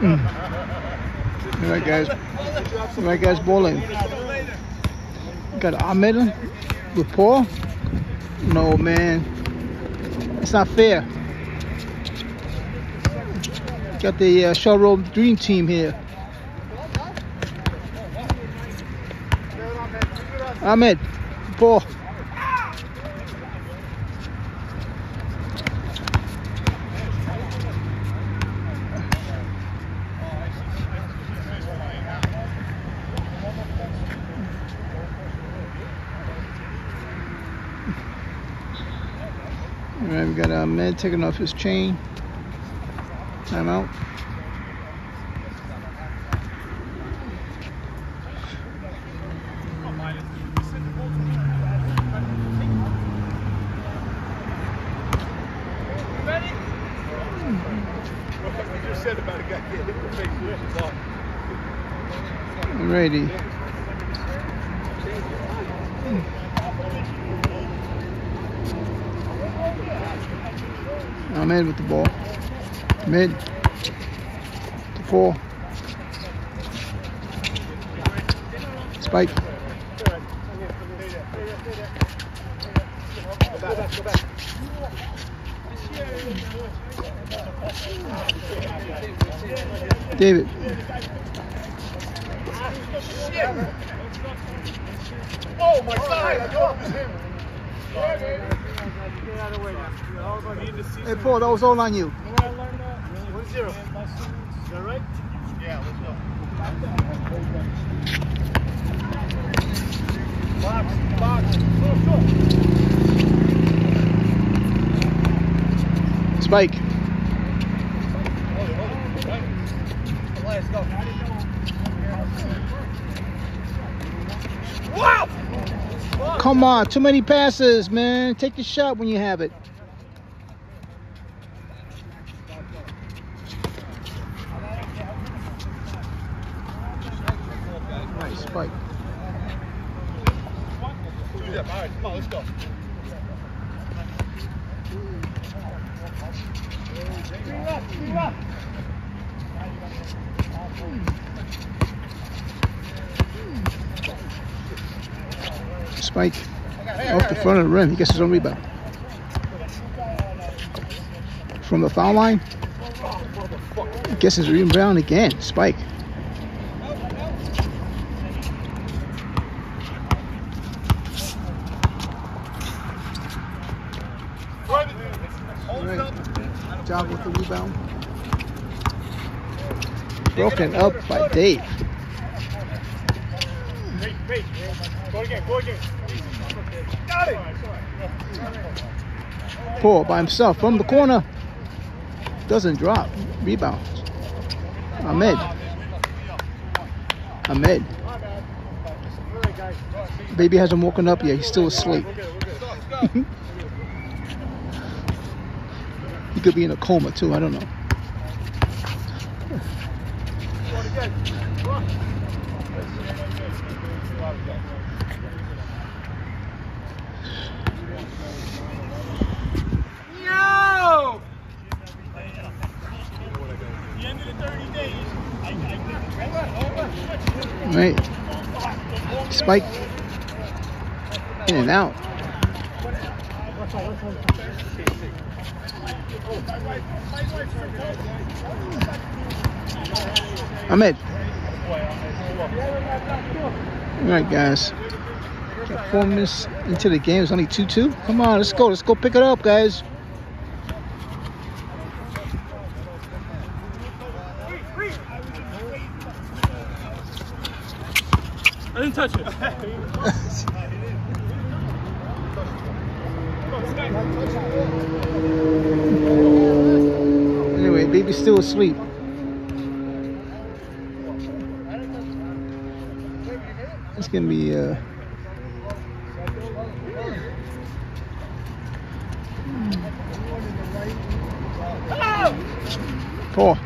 Mm. All right, guys. All right, guys, bowling. Got Ahmed with Paul. No, man. It's not fair. Got the uh, Shore Road Dream Team here. Ahmed, Paul. All right, we got uh, Ahmed taking off his chain. Time out. Alrighty. Ahmed with the ball. Mid. To four. Spike. David. Oh my god. Hey Paul, that was all on you. One zero. Is that right? Yeah, let's go. Box, box. Spike. Right. Let's go. Come on, too many passes, man. Take the shot when you have it. Nice spike. Yeah, all right, come on, let's go. Three left, three left. Spike. Off the front of the rim. He gets his own rebound. From the foul line. Gets his rebound again. Spike. Hold. Job with the rebound. Broken up by Dave. Go again, go again. Paul by himself from the corner. Doesn't drop. Rebound. Ahmed. Ahmed. Baby hasn't woken up yet. He's still asleep. He could be in a coma too. I don't know. Go again. Come on. No! The end of the 30 days. Right. Spike. In and out. Ahmed. All right, guys. Four minutes into the game. It's only 2-2. Come on, let's go. Let's go pick it up, guys. Didn't touch it. Anyway, baby's still asleep. It's gonna be uh four.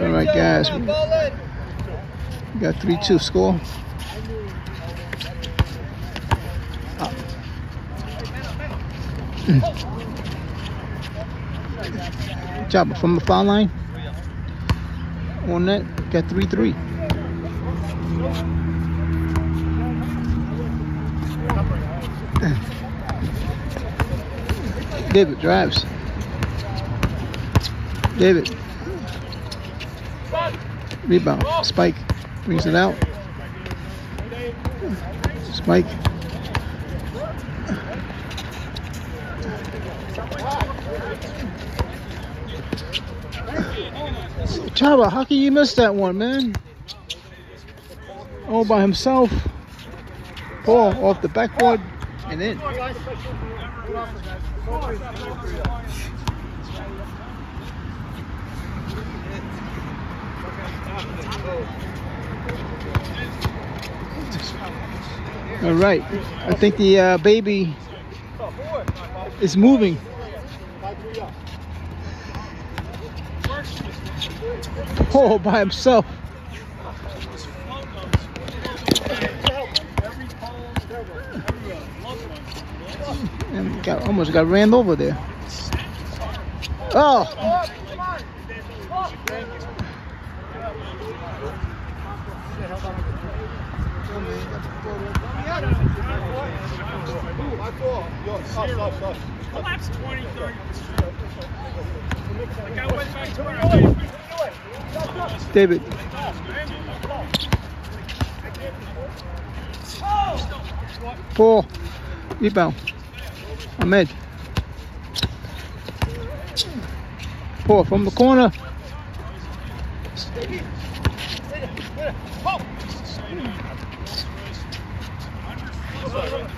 All right, guys. Got three-two score. Up. Chopper from the foul line. On that, got 3 3. David drives. David. Rebound. Spike brings it out. Spike. Chaba, how can you miss that one, man? All by himself. Paul off the backboard and in. All right. I think the uh, baby is moving. Oh, by himself. And got almost got ran over there. Oh. Collapse 20, 30. The guy went back to where I. David. Paul. Rebound. Ahmed. Paul from the corner. Right here, right here, right here. That's right, screen right, screen right. Screen in, screen in. Come on.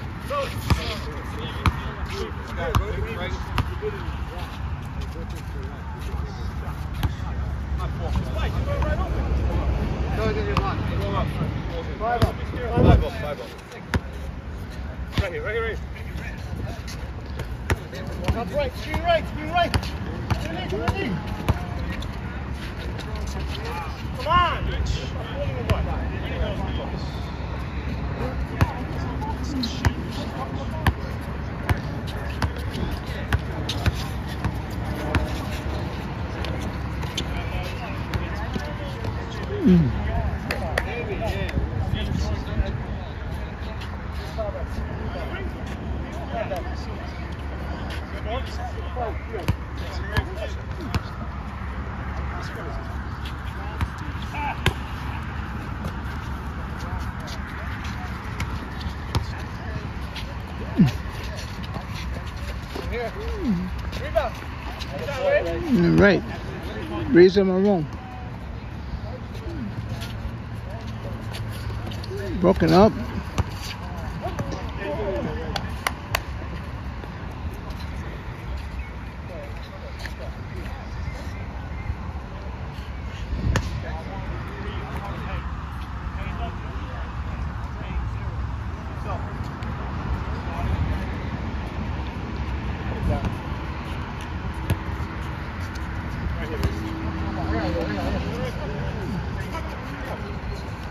Rebound. Right. Razor Marone. Broken up.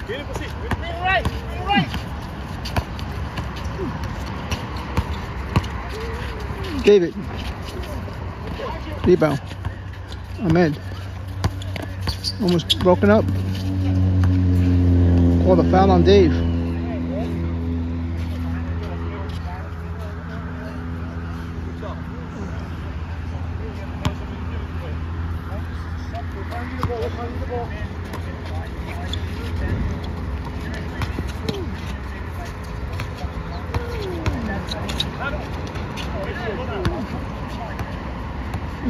Get in position. Screen right, screen right. David. Rebound. Ahmed. Almost broken up. Call the foul on Dave.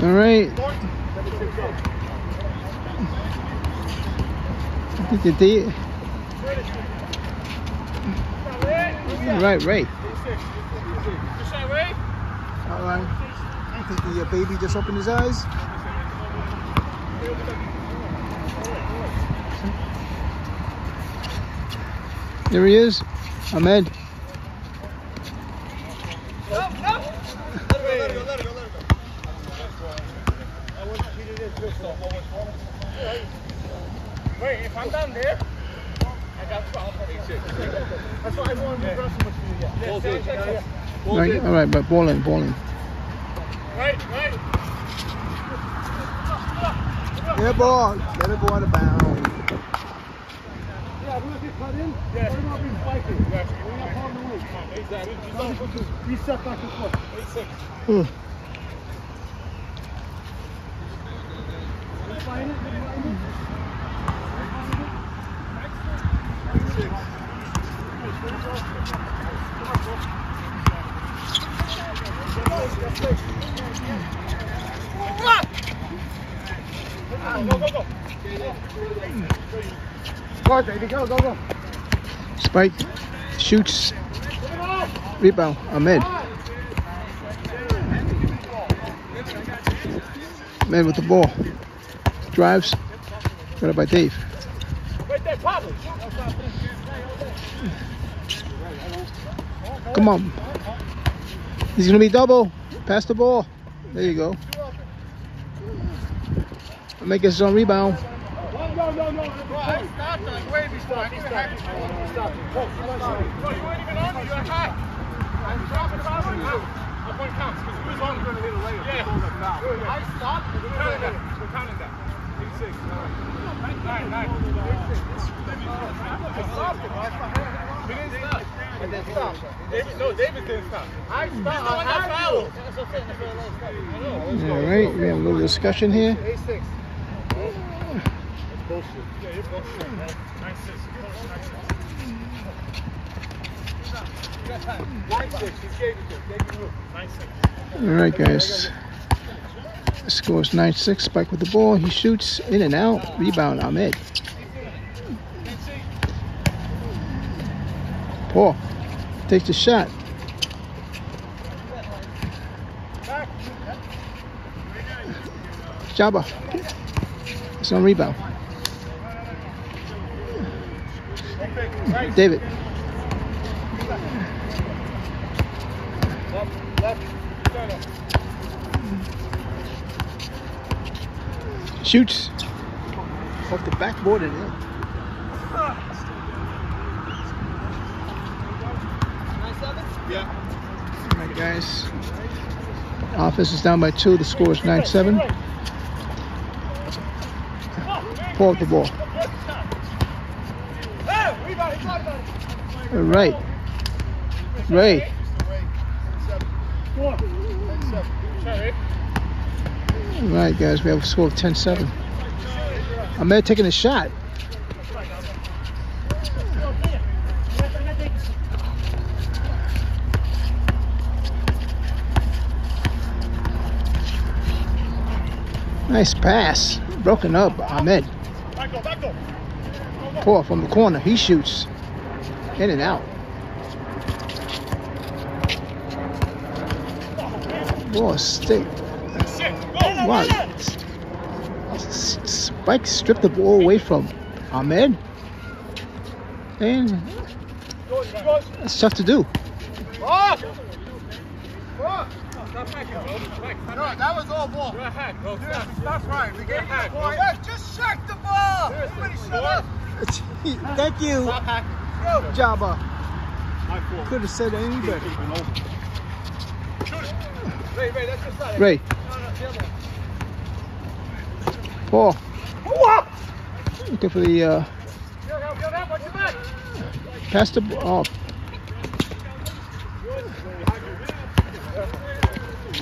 All right. Think you did. Right, right. That? All right. I think the uh, baby just opened his eyes. There he is. Ahmed. Wait, if I'm down there, I got 12. That's why I wanted to brush so much for you. Yeah, yeah, yeah. Right, all right, but balling, balling. Right, right. Air ball. Let it go out of bounds. Yeah, we're gonna get cut in. Yeah. We're not being spiking. Yeah. We're not part of the loop. Exactly. Reset back and forth. Eight six. Hmm. Find it. Find it. Go, go, go. Go, baby, go, go, go. Spike shoots. Rebound. Ahmed. Man with the ball. Drives. Got it by Dave. Come on. He's gonna be double. Pass the ball. There you go. Make his own rebound. No, no, no, no. I stopped like way before. I need to have you. Stop it. No, you weren't even on me. You're high. I'm dropping it off you. I'm going to count because we was on. We're going to hit a layup. Yeah. I stopped. We're counting that. We're counting that. Eight six. Nine, nine. I stopped it. We didn't stop. I didn't stop. David, no, David didn't stop. I stopped. I had foul. All right, we have a little discussion here. Eight six. Bullshit. Yeah, you're bullshit. Six. Nine six. Nine six. All right, guys. Scores 9-6. Spike with the ball. He shoots in and out. Rebound, Ahmed. Paul takes the shot. Jabba. It's on rebound. David. Left, left. Up. Shoots. Off the backboard in. Yeah. All right, guys. Offense is down by two. The score is 9-7. Paul with the ball. Hey, rebound, he got right. Ray. All right, guys. We have a score of 10-7. Ahmed taking a shot. Nice pass. Broken up. Ahmed. Paul from the corner. He shoots. In and out. Boy, stick. Six. Go. Wow. Spike stripped the ball away from Ahmed. And Go, go. it's tough to do. Off. Stop hacking, bro. No, that was all ball. You're a hack, bro. Stop. Stop right. We gave you the ball. Yeah, just check the ball. Everybody shut up. Thank you, Stop hacking. Go. Jabba. My. Could have said any better. Shoot it. Ray, Ray, that's your side. Ray, No, no, the other one. Paul, looking for the uh, Get help, get help, watch your back. pass the ball. Oh,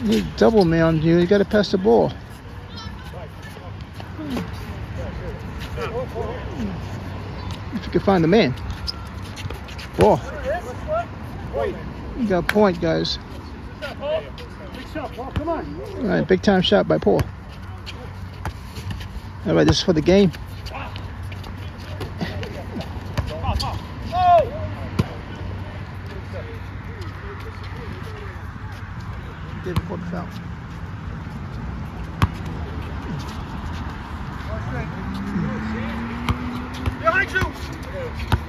you double me on you. You got to pass the ball. If you can find the man. Ball. You got point, guys. All right, big time shot by Paul. All right, this is for the game. David the foul. Behind you!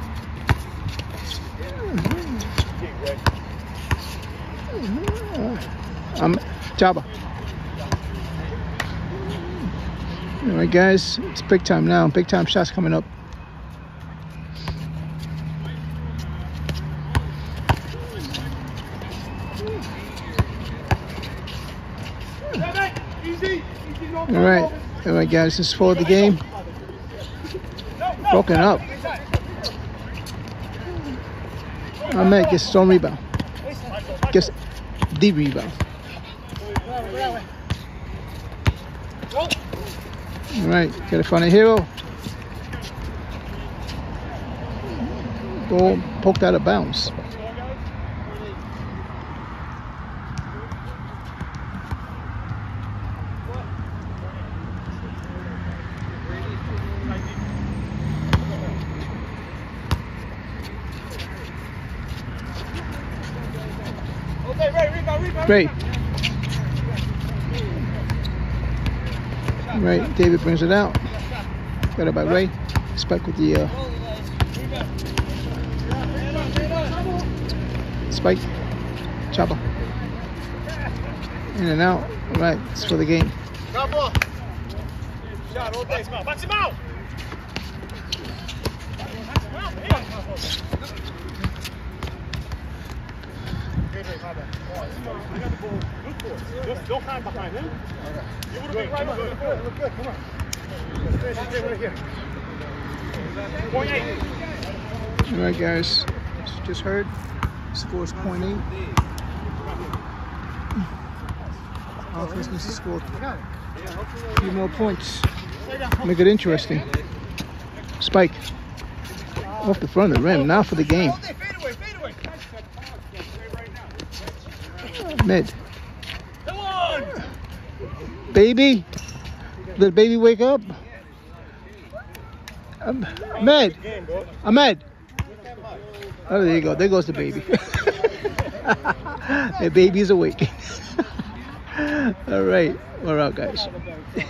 I'm Jabba. All right, guys, it's big time now. Big time shots coming up. All right, All right, guys, this is for the game. Broken up. Ahmed gets his own rebound. Gets the rebound. All right, gotta find a hero. Ball poked out of bounds. Okay, Ray, Great. Right, David brings it out. Got it by Ray. Spike with the uh, spike. Chopper. In and out. All right, it's for the game. Ball. Shot all day. Box him out. Box him out. Don't, don't hide behind him. You would have been right up. Look good, look good. Come on. Stay right here. Point eight. All right, guys. As you just heard, score is point eight. Offense needs to score a few more points. Make it interesting. Spike. Off the front of the rim. Now for the game. Fade away, fade away. Mid. Come on. Baby. Did baby wake up? Um, Ahmed. Ahmed. Oh, there you go. There goes the baby. the baby's awake. All right. We're out, guys.